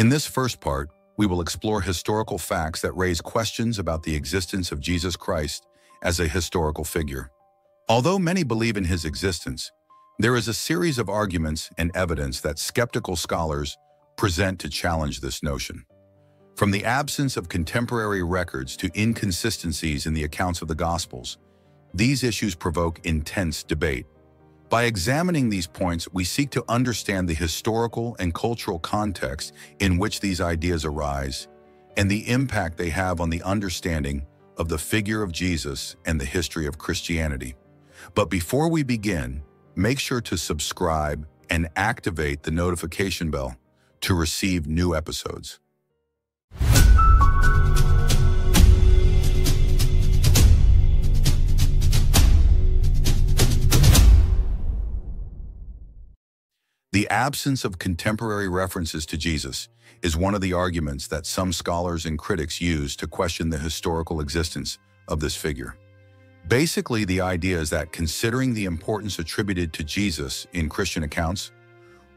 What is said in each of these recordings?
In this first part, we will explore historical facts that raise questions about the existence of Jesus Christ as a historical figure. Although many believe in his existence, there is a series of arguments and evidence that skeptical scholars present to challenge this notion. From the absence of contemporary records to inconsistencies in the accounts of the Gospels, these issues provoke intense debate. By examining these points, we seek to understand the historical and cultural context in which these ideas arise and the impact they have on the understanding of the figure of Jesus and the history of Christianity. But before we begin, make sure to subscribe and activate the notification bell to receive new episodes. The absence of contemporary references to Jesus is one of the arguments that some scholars and critics use to question the historical existence of this figure. Basically, the idea is that considering the importance attributed to Jesus in Christian accounts,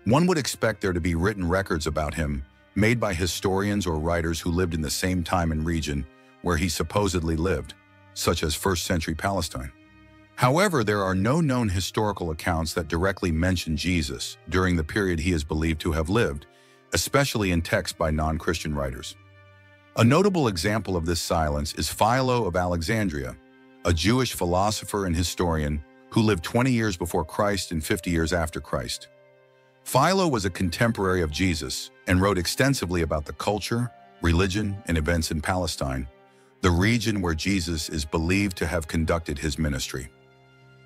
one would expect there to be written records about him made by historians or writers who lived in the same time and region where he supposedly lived, such as first century Palestine. However, there are no known historical accounts that directly mention Jesus during the period he is believed to have lived, especially in texts by non-Christian writers. A notable example of this silence is Philo of Alexandria, a Jewish philosopher and historian who lived 20 years before Christ and 50 years after Christ. Philo was a contemporary of Jesus and wrote extensively about the culture, religion, and events in Palestine, the region where Jesus is believed to have conducted his ministry.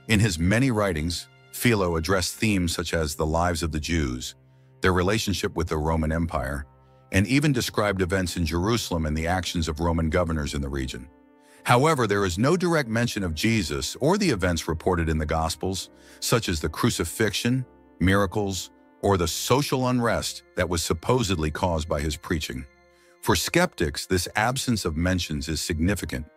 In his many writings, Philo addressed themes such as the lives of the Jews, their relationship with the Roman Empire, and even described events in Jerusalem and the actions of Roman governors in the region. However, there is no direct mention of Jesus or the events reported in the Gospels, such as the crucifixion, miracles, or the social unrest that was supposedly caused by his preaching. For skeptics, this absence of mentions is significant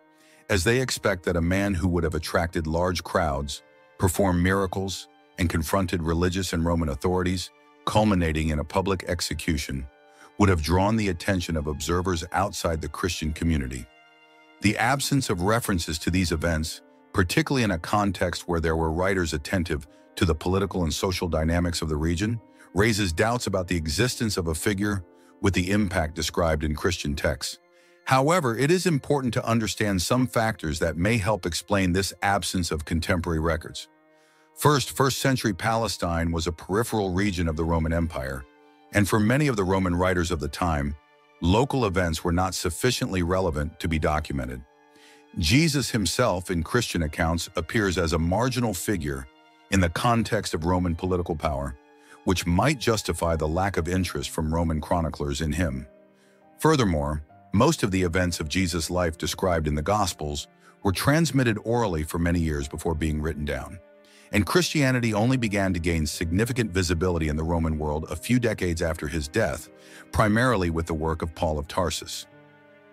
as they expect that a man who would have attracted large crowds, performed miracles, and confronted religious and Roman authorities, culminating in a public execution, would have drawn the attention of observers outside the Christian community. The absence of references to these events, particularly in a context where there were writers attentive to the political and social dynamics of the region, raises doubts about the existence of a figure with the impact described in Christian texts. However, it is important to understand some factors that may help explain this absence of contemporary records. First, first century Palestine was a peripheral region of the Roman Empire, and for many of the Roman writers of the time, local events were not sufficiently relevant to be documented. Jesus himself, in Christian accounts, appears as a marginal figure in the context of Roman political power, which might justify the lack of interest from Roman chroniclers in him. Furthermore, most of the events of Jesus' life described in the Gospels were transmitted orally for many years before being written down. And Christianity only began to gain significant visibility in the Roman world a few decades after his death, primarily with the work of Paul of Tarsus.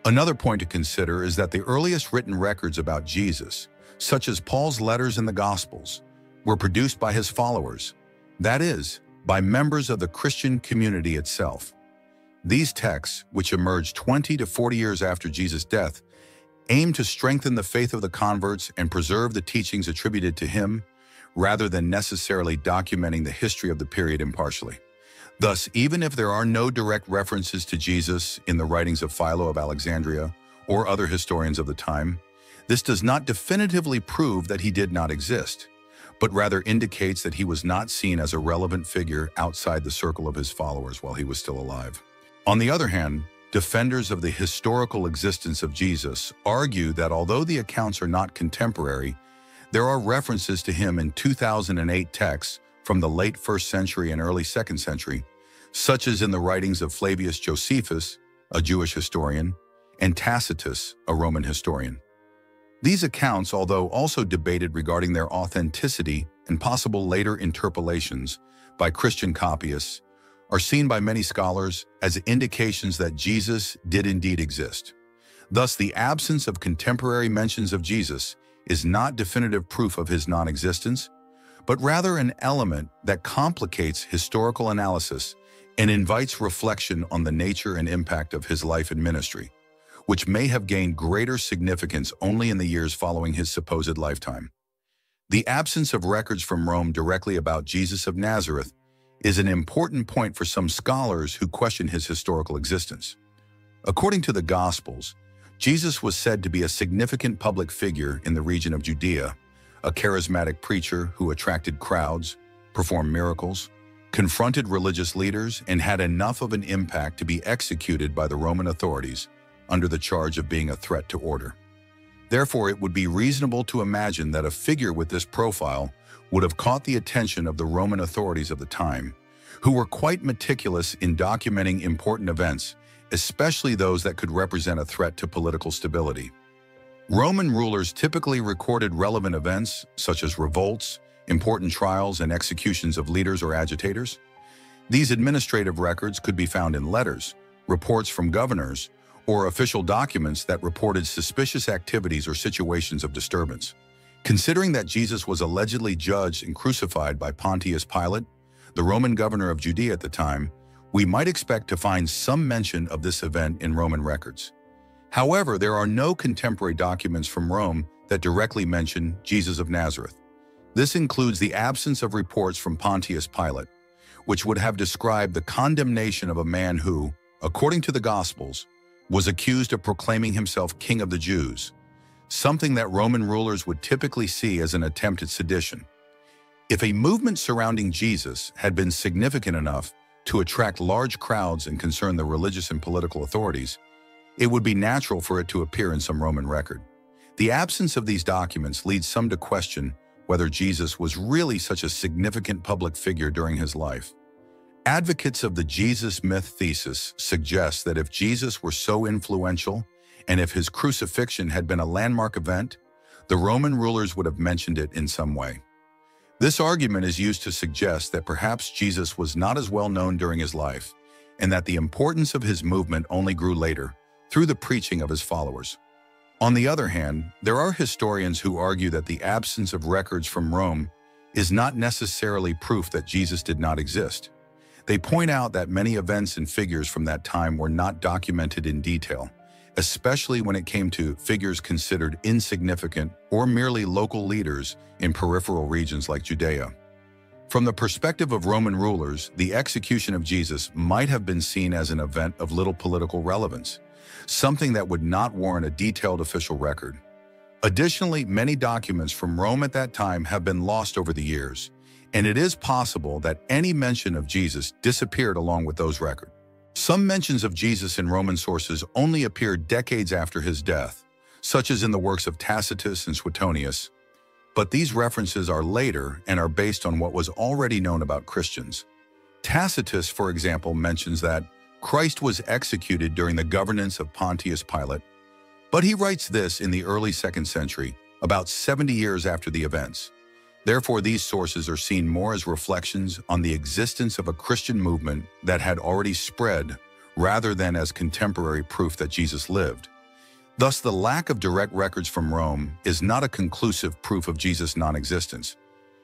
Another point to consider is that the earliest written records about Jesus, such as Paul's letters in the Gospels, were produced by his followers, that is, by members of the Christian community itself. These texts, which emerged 20 to 40 years after Jesus' death, aim to strengthen the faith of the converts and preserve the teachings attributed to him, rather than necessarily documenting the history of the period impartially. Thus, even if there are no direct references to Jesus in the writings of Philo of Alexandria or other historians of the time, this does not definitively prove that he did not exist, but rather indicates that he was not seen as a relevant figure outside the circle of his followers while he was still alive. On the other hand, defenders of the historical existence of Jesus argue that although the accounts are not contemporary, there are references to him in 2008 texts from the late 1st century and early 2nd century, such as in the writings of Flavius Josephus, a Jewish historian, and Tacitus, a Roman historian. These accounts, although also debated regarding their authenticity and possible later interpolations by Christian copyists, are seen by many scholars as indications that Jesus did indeed exist. Thus, the absence of contemporary mentions of Jesus is not definitive proof of his non-existence, but rather an element that complicates historical analysis and invites reflection on the nature and impact of his life and ministry, which may have gained greater significance only in the years following his supposed lifetime. The absence of records from Rome directly about Jesus of Nazareth is an important point for some scholars who question his historical existence. According to the Gospels, Jesus was said to be a significant public figure in the region of Judea, a charismatic preacher who attracted crowds, performed miracles, confronted religious leaders, and had enough of an impact to be executed by the Roman authorities under the charge of being a threat to order. Therefore, it would be reasonable to imagine that a figure with this profile would have caught the attention of the Roman authorities of the time, who were quite meticulous in documenting important events, especially those that could represent a threat to political stability. Roman rulers typically recorded relevant events, such as revolts, important trials, and executions of leaders or agitators. These administrative records could be found in letters, reports from governors, or official documents that reported suspicious activities or situations of disturbance. Considering that Jesus was allegedly judged and crucified by Pontius Pilate, the Roman governor of Judea at the time, we might expect to find some mention of this event in Roman records. However, there are no contemporary documents from Rome that directly mention Jesus of Nazareth. This includes the absence of reports from Pontius Pilate, which would have described the condemnation of a man who, according to the Gospels, was accused of proclaiming himself king of the Jews, something that Roman rulers would typically see as an attempt at sedition. If a movement surrounding Jesus had been significant enough to attract large crowds and concern the religious and political authorities, it would be natural for it to appear in some Roman record. The absence of these documents leads some to question whether Jesus was really such a significant public figure during his life. Advocates of the Jesus myth thesis suggest that if Jesus were so influential and if his crucifixion had been a landmark event, the Roman rulers would have mentioned it in some way. This argument is used to suggest that perhaps Jesus was not as well known during his life and that the importance of his movement only grew later through the preaching of his followers. On the other hand, there are historians who argue that the absence of records from Rome is not necessarily proof that Jesus did not exist. They point out that many events and figures from that time were not documented in detail, especially when it came to figures considered insignificant or merely local leaders in peripheral regions like Judea. From the perspective of Roman rulers, the execution of Jesus might have been seen as an event of little political relevance, something that would not warrant a detailed official record. Additionally, many documents from Rome at that time have been lost over the years, and it is possible that any mention of Jesus disappeared along with those records. Some mentions of Jesus in Roman sources only appear decades after his death, such as in the works of Tacitus and Suetonius, but these references are later and are based on what was already known about Christians. Tacitus, for example, mentions that Christ was executed during the governance of Pontius Pilate, but he writes this in the early 2nd century, about 70 years after the events. Therefore, these sources are seen more as reflections on the existence of a Christian movement that had already spread rather than as contemporary proof that Jesus lived. Thus, the lack of direct records from Rome is not a conclusive proof of Jesus' non-existence,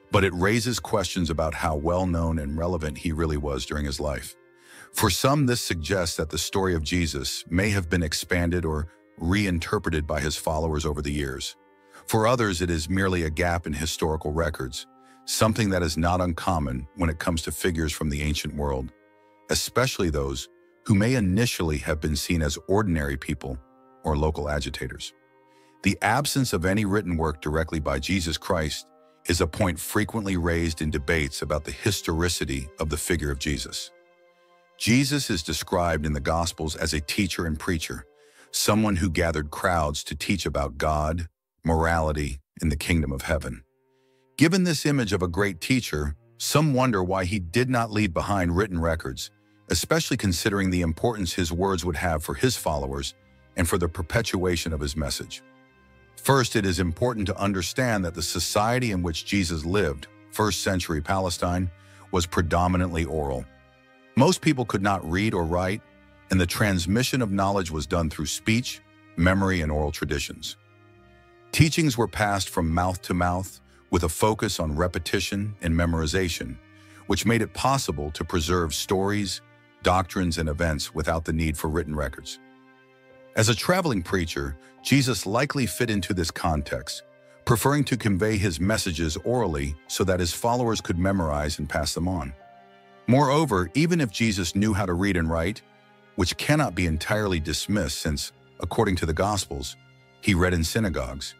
but it raises questions about how well-known and relevant he really was during his life. For some, this suggests that the story of Jesus may have been expanded or reinterpreted by his followers over the years. For others, it is merely a gap in historical records, something that is not uncommon when it comes to figures from the ancient world, especially those who may initially have been seen as ordinary people or local agitators. The absence of any written work directly by Jesus Christ is a point frequently raised in debates about the historicity of the figure of Jesus. Jesus is described in the Gospels as a teacher and preacher, someone who gathered crowds to teach about God, morality, in the kingdom of heaven. Given this image of a great teacher, some wonder why he did not leave behind written records, especially considering the importance his words would have for his followers and for the perpetuation of his message. First, it is important to understand that the society in which Jesus lived, first century Palestine, was predominantly oral. Most people could not read or write, and the transmission of knowledge was done through speech, memory, and oral traditions. Teachings were passed from mouth to mouth with a focus on repetition and memorization, which made it possible to preserve stories, doctrines, and events without the need for written records. As a traveling preacher, Jesus likely fit into this context, preferring to convey his messages orally so that his followers could memorize and pass them on. Moreover, even if Jesus knew how to read and write, which cannot be entirely dismissed since, according to the Gospels, he read in synagogues,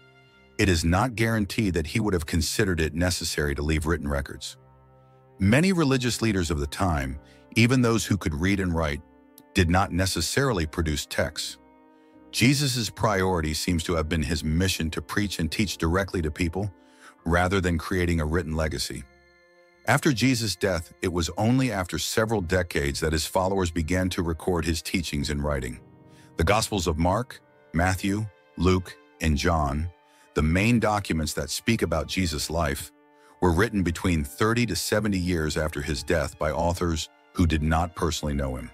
it is not guaranteed that he would have considered it necessary to leave written records. Many religious leaders of the time, even those who could read and write, did not necessarily produce texts. Jesus' priority seems to have been his mission to preach and teach directly to people, rather than creating a written legacy. After Jesus' death, it was only after several decades that his followers began to record his teachings in writing. The Gospels of Mark, Matthew, Luke, and John, the main documents that speak about Jesus' life, were written between 30 to 70 years after his death by authors who did not personally know him.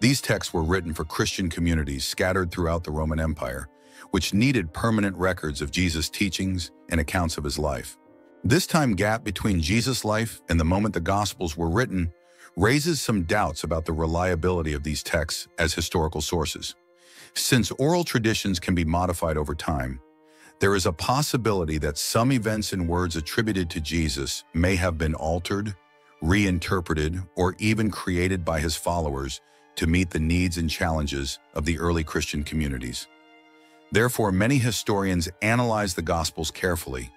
These texts were written for Christian communities scattered throughout the Roman Empire, which needed permanent records of Jesus' teachings and accounts of his life. This time gap between Jesus' life and the moment the Gospels were written raises some doubts about the reliability of these texts as historical sources. Since oral traditions can be modified over time, there is a possibility that some events and words attributed to Jesus may have been altered, reinterpreted, or even created by his followers to meet the needs and challenges of the early Christian communities. Therefore, many historians analyze the Gospels carefully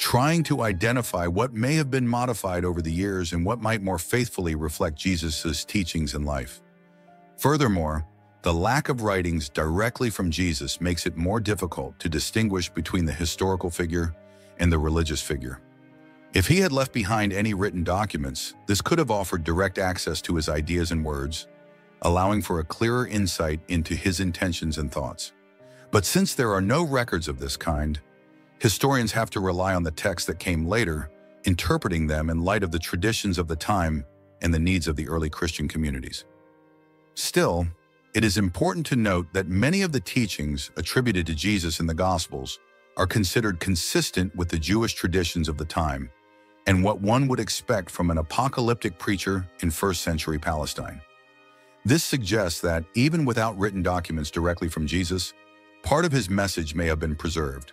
trying to identify what may have been modified over the years and what might more faithfully reflect Jesus' teachings and life. Furthermore, the lack of writings directly from Jesus makes it more difficult to distinguish between the historical figure and the religious figure. If he had left behind any written documents, this could have offered direct access to his ideas and words, allowing for a clearer insight into his intentions and thoughts. But since there are no records of this kind, Historians have to rely on the texts that came later, interpreting them in light of the traditions of the time and the needs of the early Christian communities. Still, it is important to note that many of the teachings attributed to Jesus in the Gospels are considered consistent with the Jewish traditions of the time and what one would expect from an apocalyptic preacher in first century Palestine. This suggests that, even without written documents directly from Jesus, part of his message may have been preserved.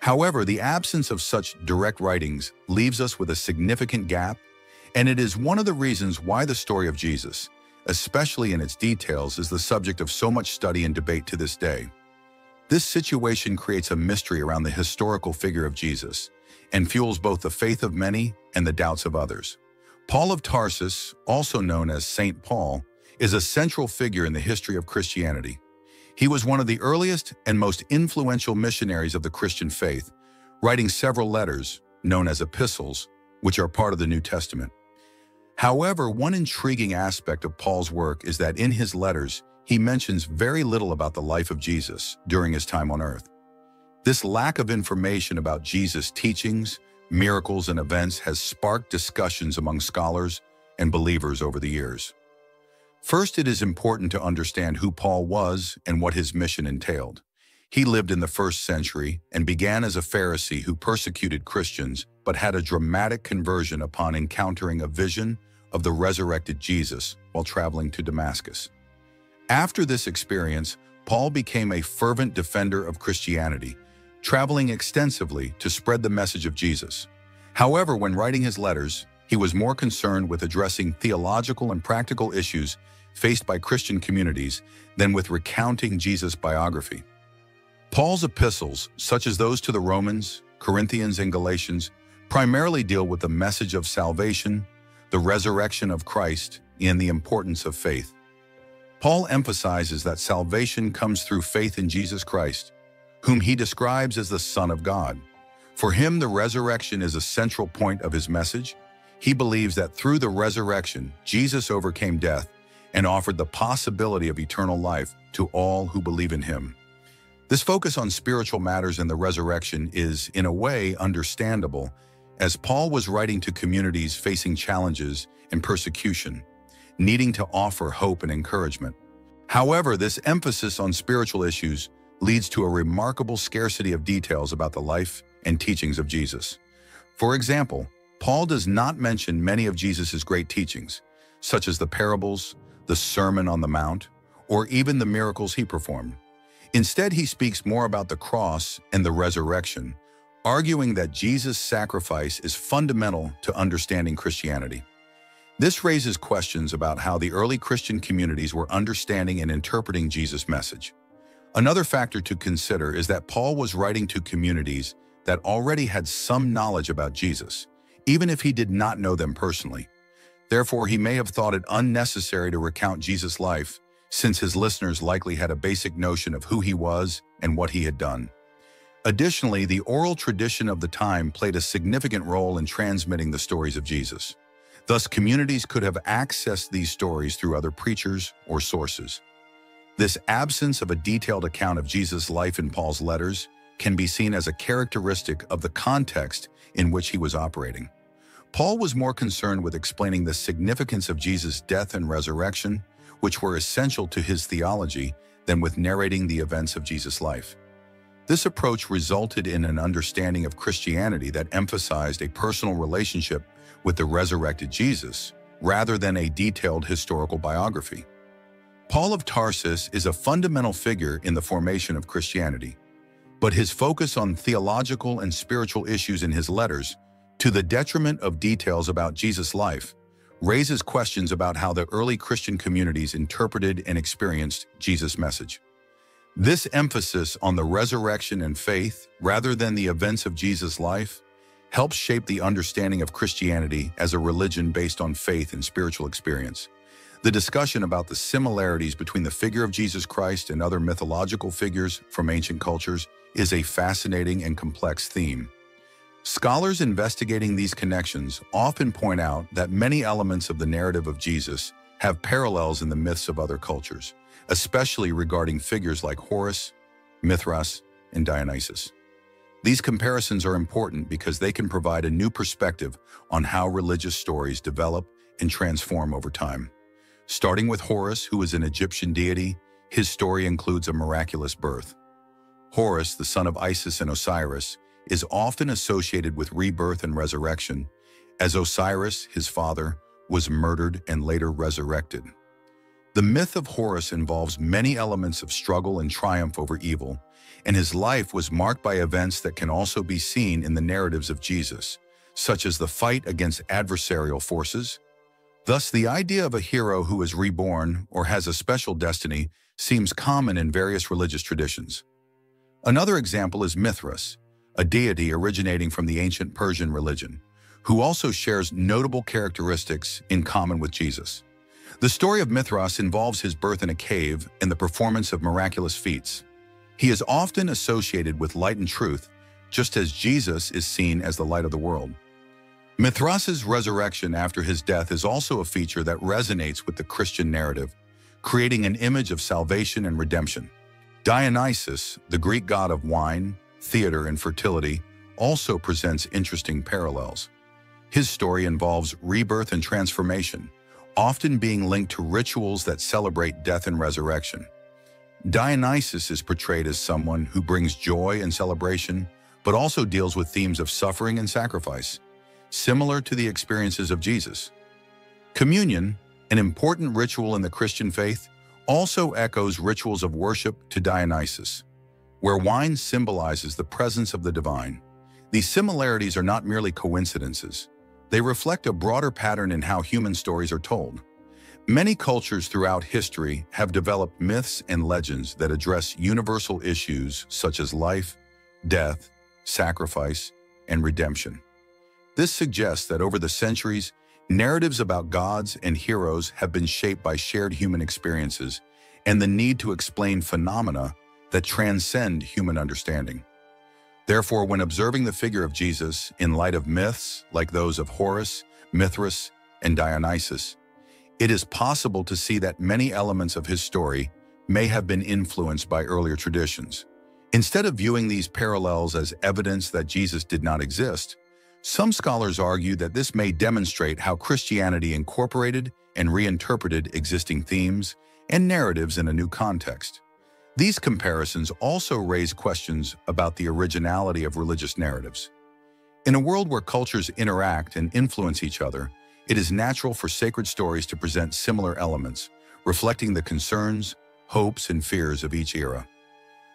However, the absence of such direct writings leaves us with a significant gap, and it is one of the reasons why the story of Jesus, especially in its details, is the subject of so much study and debate to this day. This situation creates a mystery around the historical figure of Jesus and fuels both the faith of many and the doubts of others. Paul of Tarsus, also known as St. Paul, is a central figure in the history of Christianity. He was one of the earliest and most influential missionaries of the Christian faith, writing several letters, known as epistles, which are part of the New Testament. However, one intriguing aspect of Paul's work is that in his letters, he mentions very little about the life of Jesus during his time on earth. This lack of information about Jesus' teachings, miracles, and events has sparked discussions among scholars and believers over the years. First, it is important to understand who Paul was and what his mission entailed. He lived in the first century and began as a Pharisee who persecuted Christians but had a dramatic conversion upon encountering a vision of the resurrected Jesus while traveling to Damascus. After this experience, Paul became a fervent defender of Christianity, traveling extensively to spread the message of Jesus. However, when writing his letters, he was more concerned with addressing theological and practical issues faced by Christian communities than with recounting Jesus' biography. Paul's epistles, such as those to the Romans, Corinthians, and Galatians, primarily deal with the message of salvation, the resurrection of Christ, and the importance of faith. Paul emphasizes that salvation comes through faith in Jesus Christ, whom he describes as the Son of God. For him, the resurrection is a central point of his message. He believes that through the resurrection, Jesus overcame death and offered the possibility of eternal life to all who believe in him. This focus on spiritual matters and the resurrection is, in a way, understandable, as Paul was writing to communities facing challenges and persecution, needing to offer hope and encouragement. However, this emphasis on spiritual issues leads to a remarkable scarcity of details about the life and teachings of Jesus. For example, Paul does not mention many of Jesus' great teachings, such as the parables, the Sermon on the Mount, or even the miracles he performed. Instead, he speaks more about the cross and the resurrection, arguing that Jesus' sacrifice is fundamental to understanding Christianity. This raises questions about how the early Christian communities were understanding and interpreting Jesus' message. Another factor to consider is that Paul was writing to communities that already had some knowledge about Jesus, even if he did not know them personally. Therefore, he may have thought it unnecessary to recount Jesus' life, since his listeners likely had a basic notion of who he was and what he had done. Additionally, the oral tradition of the time played a significant role in transmitting the stories of Jesus. Thus, communities could have accessed these stories through other preachers or sources. This absence of a detailed account of Jesus' life in Paul's letters can be seen as a characteristic of the context in which he was operating. Paul was more concerned with explaining the significance of Jesus' death and resurrection, which were essential to his theology, than with narrating the events of Jesus' life. This approach resulted in an understanding of Christianity that emphasized a personal relationship with the resurrected Jesus, rather than a detailed historical biography. Paul of Tarsus is a fundamental figure in the formation of Christianity, but his focus on theological and spiritual issues in his letters to the detriment of details about Jesus' life, raises questions about how the early Christian communities interpreted and experienced Jesus' message. This emphasis on the resurrection and faith, rather than the events of Jesus' life, helps shape the understanding of Christianity as a religion based on faith and spiritual experience. The discussion about the similarities between the figure of Jesus Christ and other mythological figures from ancient cultures is a fascinating and complex theme. Scholars investigating these connections often point out that many elements of the narrative of Jesus have parallels in the myths of other cultures, especially regarding figures like Horus, Mithras, and Dionysus. These comparisons are important because they can provide a new perspective on how religious stories develop and transform over time. Starting with Horus, who is an Egyptian deity, his story includes a miraculous birth. Horus, the son of Isis and Osiris, is often associated with rebirth and resurrection, as Osiris, his father, was murdered and later resurrected. The myth of Horus involves many elements of struggle and triumph over evil, and his life was marked by events that can also be seen in the narratives of Jesus, such as the fight against adversarial forces. Thus, the idea of a hero who is reborn or has a special destiny seems common in various religious traditions. Another example is Mithras, a deity originating from the ancient Persian religion, who also shares notable characteristics in common with Jesus. The story of Mithras involves his birth in a cave and the performance of miraculous feats. He is often associated with light and truth, just as Jesus is seen as the light of the world. Mithras's resurrection after his death is also a feature that resonates with the Christian narrative, creating an image of salvation and redemption. Dionysus, the Greek god of wine, theater, and fertility, also presents interesting parallels. His story involves rebirth and transformation, often being linked to rituals that celebrate death and resurrection. Dionysus is portrayed as someone who brings joy and celebration, but also deals with themes of suffering and sacrifice, similar to the experiences of Jesus. Communion, an important ritual in the Christian faith, also echoes rituals of worship to Dionysus where wine symbolizes the presence of the divine. These similarities are not merely coincidences. They reflect a broader pattern in how human stories are told. Many cultures throughout history have developed myths and legends that address universal issues such as life, death, sacrifice, and redemption. This suggests that over the centuries, narratives about gods and heroes have been shaped by shared human experiences and the need to explain phenomena that transcend human understanding. Therefore, when observing the figure of Jesus in light of myths like those of Horus, Mithras, and Dionysus, it is possible to see that many elements of his story may have been influenced by earlier traditions. Instead of viewing these parallels as evidence that Jesus did not exist, some scholars argue that this may demonstrate how Christianity incorporated and reinterpreted existing themes and narratives in a new context. These comparisons also raise questions about the originality of religious narratives. In a world where cultures interact and influence each other, it is natural for sacred stories to present similar elements, reflecting the concerns, hopes, and fears of each era.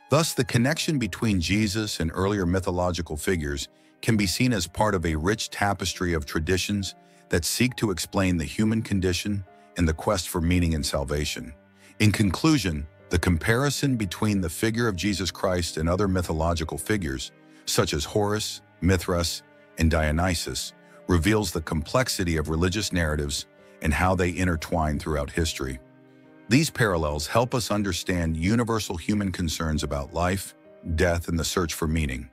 Thus, the connection between Jesus and earlier mythological figures can be seen as part of a rich tapestry of traditions that seek to explain the human condition and the quest for meaning and salvation. In conclusion, the comparison between the figure of Jesus Christ and other mythological figures, such as Horus, Mithras, and Dionysus, reveals the complexity of religious narratives and how they intertwine throughout history. These parallels help us understand universal human concerns about life, death, and the search for meaning.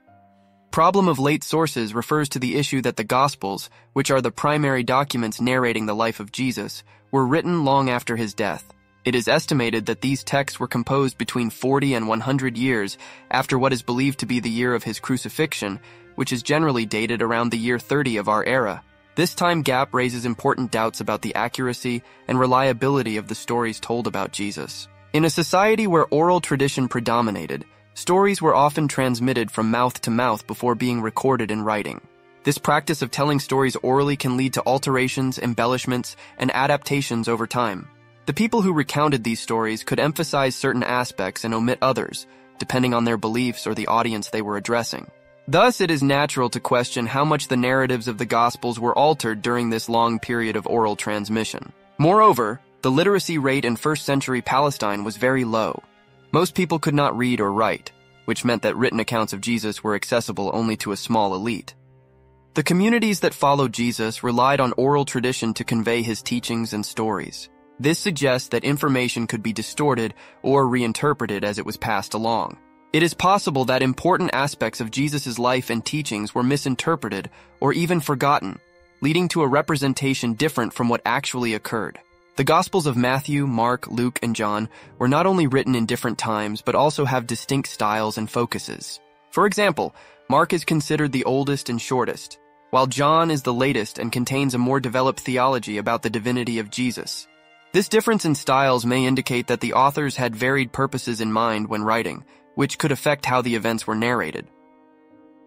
Problem of late sources refers to the issue that the Gospels, which are the primary documents narrating the life of Jesus, were written long after his death. It is estimated that these texts were composed between 40 and 100 years after what is believed to be the year of his crucifixion, which is generally dated around the year 30 of our era. This time gap raises important doubts about the accuracy and reliability of the stories told about Jesus. In a society where oral tradition predominated, stories were often transmitted from mouth to mouth before being recorded in writing. This practice of telling stories orally can lead to alterations, embellishments, and adaptations over time. The people who recounted these stories could emphasize certain aspects and omit others, depending on their beliefs or the audience they were addressing. Thus, it is natural to question how much the narratives of the Gospels were altered during this long period of oral transmission. Moreover, the literacy rate in first century Palestine was very low. Most people could not read or write, which meant that written accounts of Jesus were accessible only to a small elite. The communities that followed Jesus relied on oral tradition to convey his teachings and stories. This suggests that information could be distorted or reinterpreted as it was passed along. It is possible that important aspects of Jesus' life and teachings were misinterpreted or even forgotten, leading to a representation different from what actually occurred. The Gospels of Matthew, Mark, Luke, and John were not only written in different times, but also have distinct styles and focuses. For example, Mark is considered the oldest and shortest, while John is the latest and contains a more developed theology about the divinity of Jesus. This difference in styles may indicate that the authors had varied purposes in mind when writing, which could affect how the events were narrated.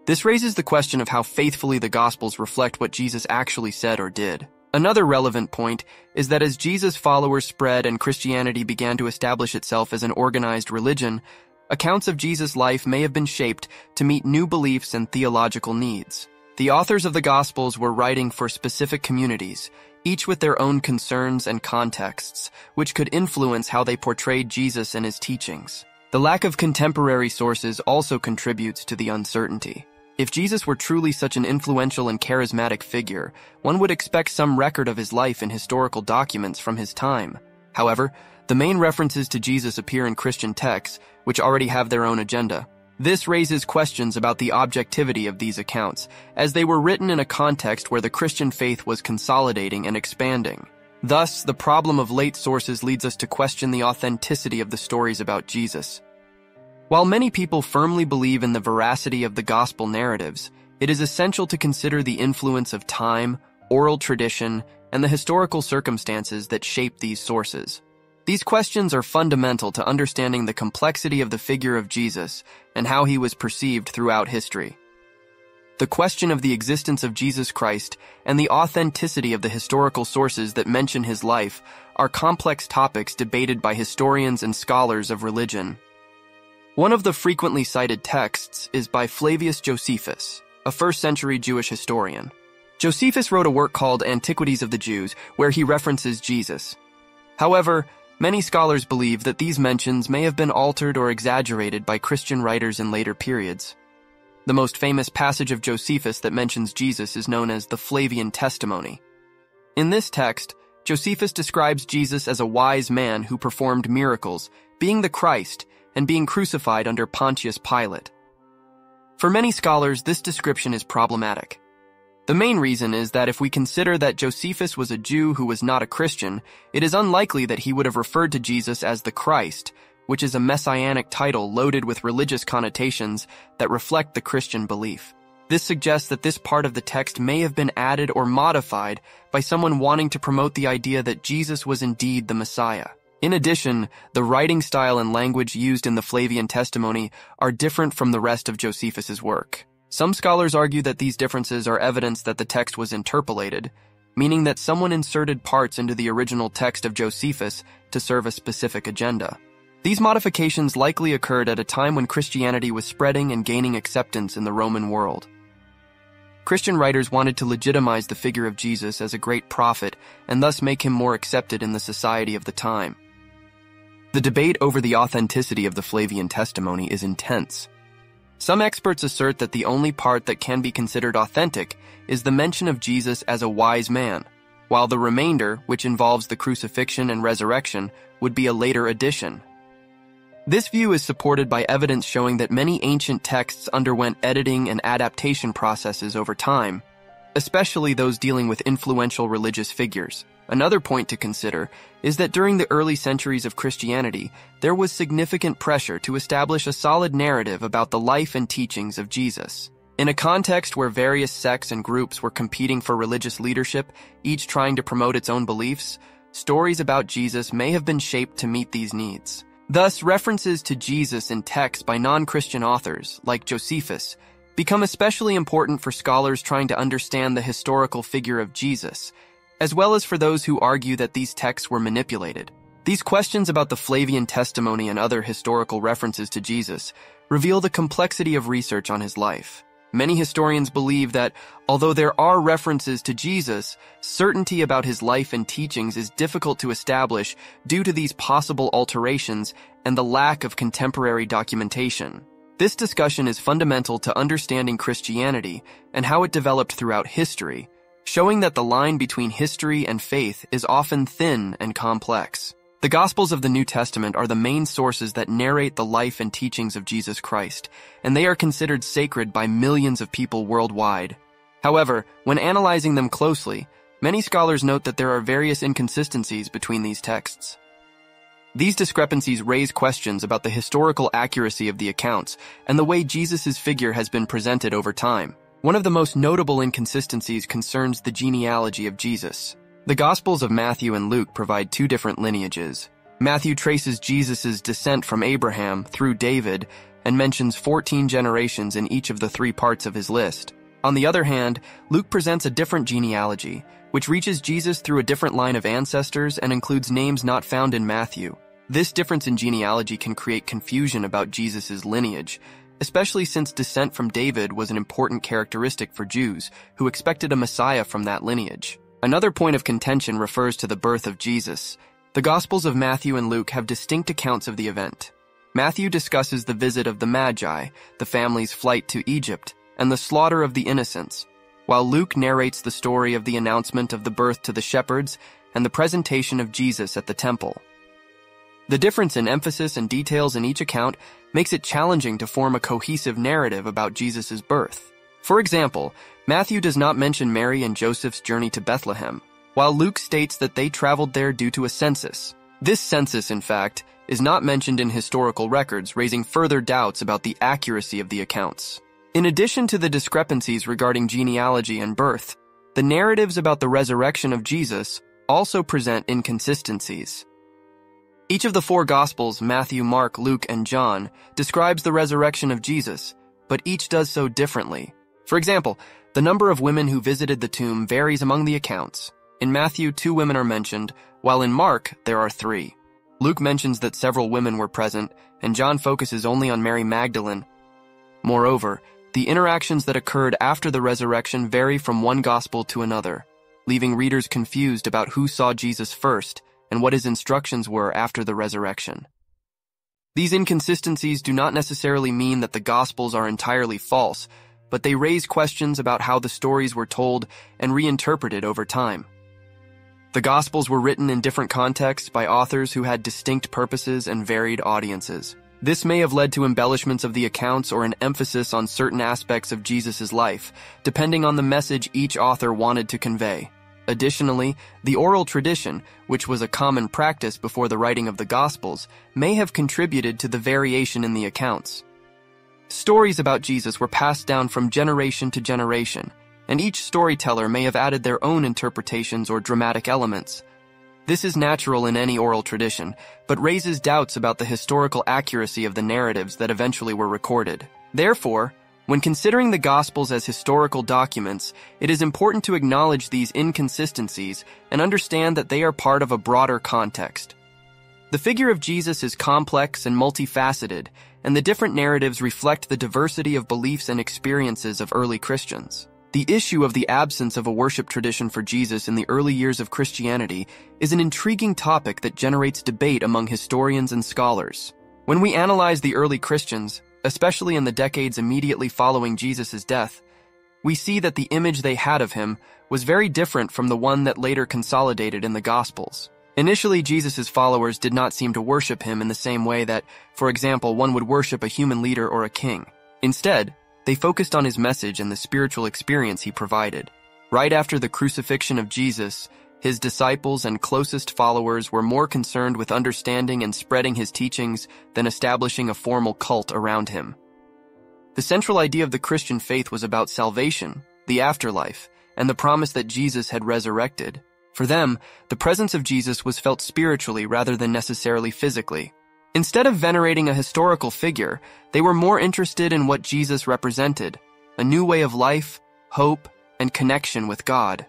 This raises the question of how faithfully the Gospels reflect what Jesus actually said or did. Another relevant point is that as Jesus' followers spread and Christianity began to establish itself as an organized religion, accounts of Jesus' life may have been shaped to meet new beliefs and theological needs. The authors of the Gospels were writing for specific communities, each with their own concerns and contexts, which could influence how they portrayed Jesus and his teachings. The lack of contemporary sources also contributes to the uncertainty. If Jesus were truly such an influential and charismatic figure, one would expect some record of his life in historical documents from his time. However, the main references to Jesus appear in Christian texts, which already have their own agenda. This raises questions about the objectivity of these accounts, as they were written in a context where the Christian faith was consolidating and expanding. Thus, the problem of late sources leads us to question the authenticity of the stories about Jesus. While many people firmly believe in the veracity of the gospel narratives, it is essential to consider the influence of time, oral tradition, and the historical circumstances that shape these sources. These questions are fundamental to understanding the complexity of the figure of Jesus and how he was perceived throughout history. The question of the existence of Jesus Christ and the authenticity of the historical sources that mention his life are complex topics debated by historians and scholars of religion. One of the frequently cited texts is by Flavius Josephus, a first century Jewish historian. Josephus wrote a work called Antiquities of the Jews, where he references Jesus. However, many scholars believe that these mentions may have been altered or exaggerated by Christian writers in later periods. The most famous passage of Josephus that mentions Jesus is known as the Flavian Testimony. In this text, Josephus describes Jesus as a wise man who performed miracles, being the Christ, and being crucified under Pontius Pilate. For many scholars, this description is problematic. The main reason is that if we consider that Josephus was a Jew who was not a Christian, it is unlikely that he would have referred to Jesus as the Christ, which is a messianic title loaded with religious connotations that reflect the Christian belief. This suggests that this part of the text may have been added or modified by someone wanting to promote the idea that Jesus was indeed the Messiah. In addition, the writing style and language used in the Flavian testimony are different from the rest of Josephus's work. Some scholars argue that these differences are evidence that the text was interpolated, meaning that someone inserted parts into the original text of Josephus to serve a specific agenda. These modifications likely occurred at a time when Christianity was spreading and gaining acceptance in the Roman world. Christian writers wanted to legitimize the figure of Jesus as a great prophet and thus make him more accepted in the society of the time. The debate over the authenticity of the Flavian testimony is intense. Some experts assert that the only part that can be considered authentic is the mention of Jesus as a wise man, while the remainder, which involves the crucifixion and resurrection, would be a later addition. This view is supported by evidence showing that many ancient texts underwent editing and adaptation processes over time, especially those dealing with influential religious figures. Another point to consider is that during the early centuries of Christianity, there was significant pressure to establish a solid narrative about the life and teachings of Jesus. In a context where various sects and groups were competing for religious leadership, each trying to promote its own beliefs, stories about Jesus may have been shaped to meet these needs. Thus, references to Jesus in texts by non-Christian authors, like Josephus, become especially important for scholars trying to understand the historical figure of Jesus, as well as for those who argue that these texts were manipulated. These questions about the Flavian testimony and other historical references to Jesus reveal the complexity of research on his life. Many historians believe that, although there are references to Jesus, certainty about his life and teachings is difficult to establish due to these possible alterations and the lack of contemporary documentation. This discussion is fundamental to understanding Christianity and how it developed throughout history, showing that the line between history and faith is often thin and complex. The Gospels of the New Testament are the main sources that narrate the life and teachings of Jesus Christ, and they are considered sacred by millions of people worldwide. However, when analyzing them closely, many scholars note that there are various inconsistencies between these texts. These discrepancies raise questions about the historical accuracy of the accounts and the way Jesus' figure has been presented over time. One of the most notable inconsistencies concerns the genealogy of Jesus. The Gospels of Matthew and Luke provide two different lineages. Matthew traces Jesus' descent from Abraham through David and mentions 14 generations in each of the three parts of his list. On the other hand, Luke presents a different genealogy, which reaches Jesus through a different line of ancestors and includes names not found in Matthew. This difference in genealogy can create confusion about Jesus' lineage, especially since descent from David was an important characteristic for Jews who expected a Messiah from that lineage. Another point of contention refers to the birth of Jesus. The Gospels of Matthew and Luke have distinct accounts of the event. Matthew discusses the visit of the Magi, the family's flight to Egypt, and the slaughter of the innocents, while Luke narrates the story of the announcement of the birth to the shepherds and the presentation of Jesus at the temple. The difference in emphasis and details in each account makes it challenging to form a cohesive narrative about Jesus' birth. For example, Matthew does not mention Mary and Joseph's journey to Bethlehem, while Luke states that they traveled there due to a census. This census, in fact, is not mentioned in historical records, raising further doubts about the accuracy of the accounts. In addition to the discrepancies regarding genealogy and birth, the narratives about the resurrection of Jesus also present inconsistencies. Each of the four Gospels, Matthew, Mark, Luke, and John, describes the resurrection of Jesus, but each does so differently. For example, the number of women who visited the tomb varies among the accounts. In Matthew, two women are mentioned, while in Mark, there are three. Luke mentions that several women were present, and John focuses only on Mary Magdalene. Moreover, the interactions that occurred after the resurrection vary from one gospel to another, leaving readers confused about who saw Jesus first and what his instructions were after the resurrection. These inconsistencies do not necessarily mean that the gospels are entirely false, but they raise questions about how the stories were told and reinterpreted over time. The Gospels were written in different contexts by authors who had distinct purposes and varied audiences. This may have led to embellishments of the accounts or an emphasis on certain aspects of Jesus' life, depending on the message each author wanted to convey. Additionally, the oral tradition, which was a common practice before the writing of the Gospels, may have contributed to the variation in the accounts. Stories about Jesus were passed down from generation to generation, and each storyteller may have added their own interpretations or dramatic elements. This is natural in any oral tradition, but raises doubts about the historical accuracy of the narratives that eventually were recorded. Therefore, When considering the Gospels as historical documents, it is important to acknowledge these inconsistencies and understand that they are part of a broader context. The figure of Jesus is complex and multifaceted, and the different narratives reflect the diversity of beliefs and experiences of early Christians. The issue of the absence of a worship tradition for Jesus in the early years of Christianity is an intriguing topic that generates debate among historians and scholars. When we analyze the early Christians, especially in the decades immediately following Jesus' death, we see that the image they had of him was very different from the one that later consolidated in the Gospels. Initially, Jesus' followers did not seem to worship him in the same way that, for example, one would worship a human leader or a king. Instead, they focused on his message and the spiritual experience he provided. Right after the crucifixion of Jesus, his disciples and closest followers were more concerned with understanding and spreading his teachings than establishing a formal cult around him. The central idea of the Christian faith was about salvation, the afterlife, and the promise that Jesus had resurrected. For them, the presence of Jesus was felt spiritually rather than necessarily physically. Instead of venerating a historical figure, they were more interested in what Jesus represented, a new way of life, hope, and connection with God.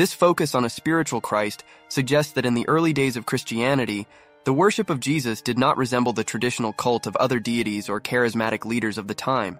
This focus on a spiritual Christ suggests that in the early days of Christianity, the worship of Jesus did not resemble the traditional cult of other deities or charismatic leaders of the time.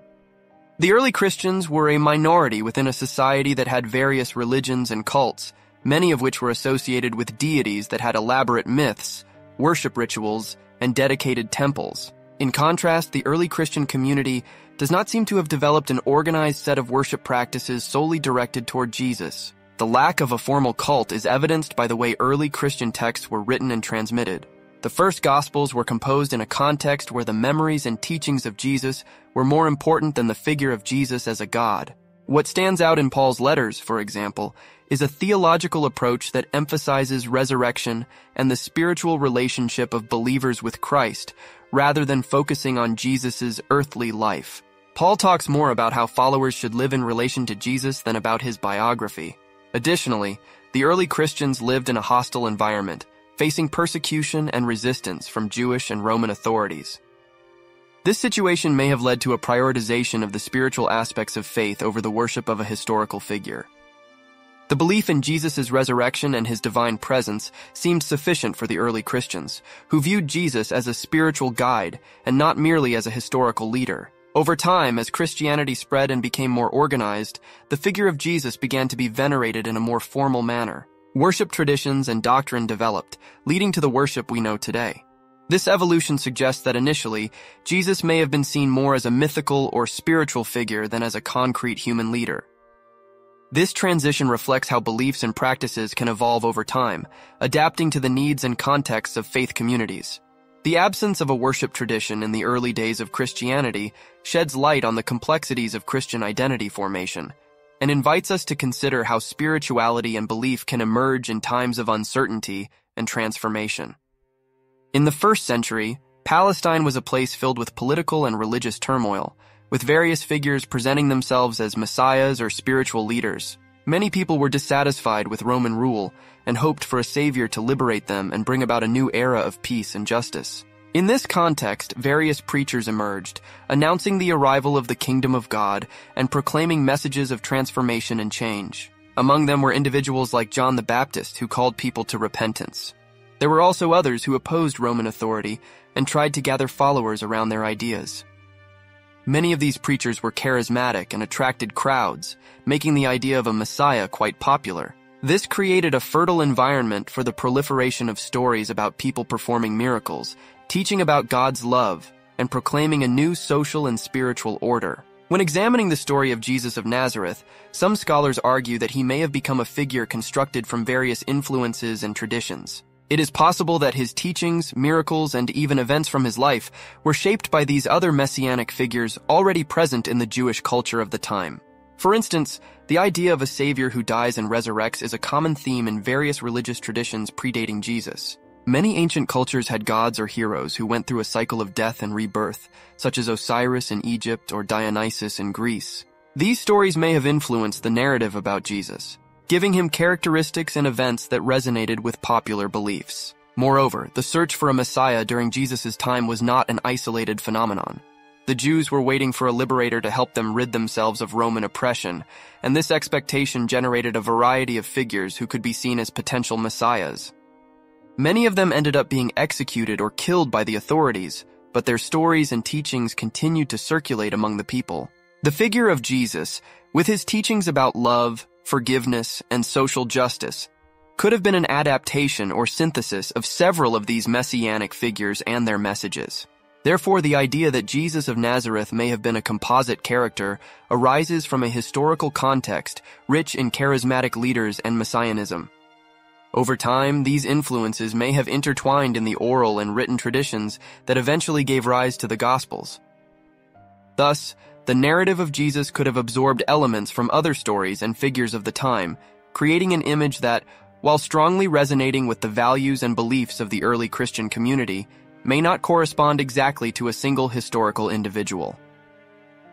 The early Christians were a minority within a society that had various religions and cults, many of which were associated with deities that had elaborate myths, worship rituals, and dedicated temples. In contrast, the early Christian community does not seem to have developed an organized set of worship practices solely directed toward Jesus. The lack of a formal cult is evidenced by the way early Christian texts were written and transmitted. The first Gospels were composed in a context where the memories and teachings of Jesus were more important than the figure of Jesus as a God. What stands out in Paul's letters, for example, is a theological approach that emphasizes resurrection and the spiritual relationship of believers with Christ, rather than focusing on Jesus' earthly life. Paul talks more about how followers should live in relation to Jesus than about his biography. Additionally, the early Christians lived in a hostile environment, facing persecution and resistance from Jewish and Roman authorities. This situation may have led to a prioritization of the spiritual aspects of faith over the worship of a historical figure. The belief in Jesus' resurrection and his divine presence seemed sufficient for the early Christians, who viewed Jesus as a spiritual guide and not merely as a historical leader. Over time, as Christianity spread and became more organized, the figure of Jesus began to be venerated in a more formal manner. Worship traditions and doctrine developed, leading to the worship we know today. This evolution suggests that initially, Jesus may have been seen more as a mythical or spiritual figure than as a concrete human leader. This transition reflects how beliefs and practices can evolve over time, adapting to the needs and contexts of faith communities. The absence of a worship tradition in the early days of Christianity sheds light on the complexities of Christian identity formation and invites us to consider how spirituality and belief can emerge in times of uncertainty and transformation. In the first century, Palestine was a place filled with political and religious turmoil, with various figures presenting themselves as messiahs or spiritual leaders. Many people were dissatisfied with Roman rule and hoped for a savior to liberate them and bring about a new era of peace and justice. In this context, various preachers emerged, announcing the arrival of the kingdom of God and proclaiming messages of transformation and change. Among them were individuals like John the Baptist who called people to repentance. There were also others who opposed Roman authority and tried to gather followers around their ideas. Many of these preachers were charismatic and attracted crowds, making the idea of a Messiah quite popular. This created a fertile environment for the proliferation of stories about people performing miracles, teaching about God's love, and proclaiming a new social and spiritual order. When examining the story of Jesus of Nazareth, some scholars argue that he may have become a figure constructed from various influences and traditions. It is possible that his teachings, miracles, and even events from his life were shaped by these other messianic figures already present in the Jewish culture of the time. For instance, the idea of a savior who dies and resurrects is a common theme in various religious traditions predating Jesus. Many ancient cultures had gods or heroes who went through a cycle of death and rebirth, such as Osiris in Egypt or Dionysus in Greece. These stories may have influenced the narrative about Jesus, giving him characteristics and events that resonated with popular beliefs. Moreover, the search for a Messiah during Jesus' time was not an isolated phenomenon. The Jews were waiting for a liberator to help them rid themselves of Roman oppression, and this expectation generated a variety of figures who could be seen as potential messiahs. Many of them ended up being executed or killed by the authorities, but their stories and teachings continued to circulate among the people. The figure of Jesus, with his teachings about love, forgiveness, and social justice, could have been an adaptation or synthesis of several of these messianic figures and their messages. Therefore, the idea that Jesus of Nazareth may have been a composite character arises from a historical context rich in charismatic leaders and messianism. Over time, these influences may have intertwined in the oral and written traditions that eventually gave rise to the Gospels. Thus, the narrative of Jesus could have absorbed elements from other stories and figures of the time, creating an image that, while strongly resonating with the values and beliefs of the early Christian community, may not correspond exactly to a single historical individual.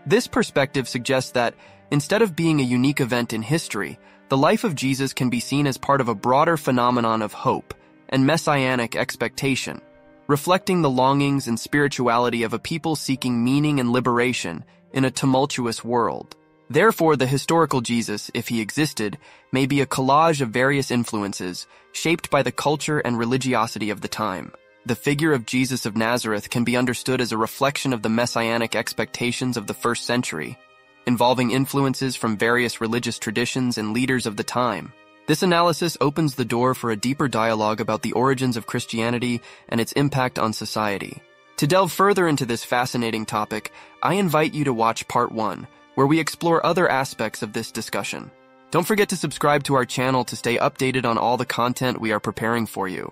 This perspective suggests that, instead of being a unique event in history, the life of Jesus can be seen as part of a broader phenomenon of hope and messianic expectation, reflecting the longings and spirituality of a people seeking meaning and liberation in a tumultuous world. Therefore, the historical Jesus, if he existed, may be a collage of various influences shaped by the culture and religiosity of the time. The figure of Jesus of Nazareth can be understood as a reflection of the messianic expectations of the first century, involving influences from various religious traditions and leaders of the time. This analysis opens the door for a deeper dialogue about the origins of Christianity and its impact on society. To delve further into this fascinating topic, I invite you to watch part one, where we explore other aspects of this discussion. Don't forget to subscribe to our channel to stay updated on all the content we are preparing for you.